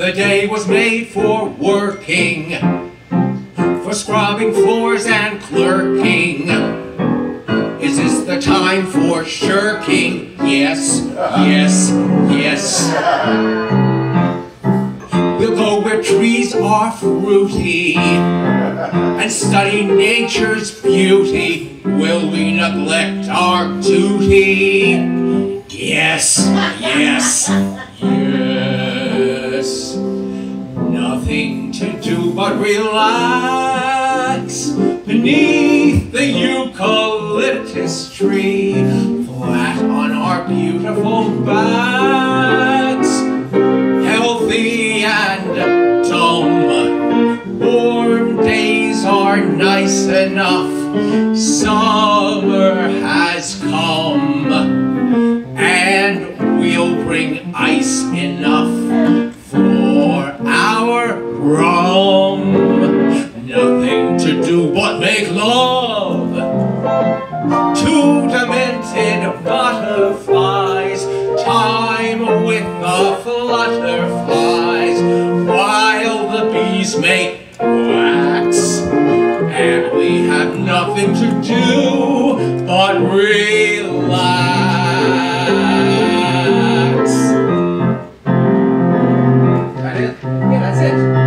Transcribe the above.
The day was made for working, for scrubbing floors and clerking. Is this the time for shirking? Yes, yes, yes. We'll go where trees are fruity and study nature's beauty. Will we neglect our duty? Yes, yes, yes. Nothing to do but relax beneath the eucalyptus tree, flat on our beautiful backs, healthy and dumb. Warm days are nice enough. Summer has come, and we'll bring ice enough what make love? Two demented butterflies, time with the flutterflies, while the bees make wax. And we have nothing to do but relax. That is, yeah, that's it.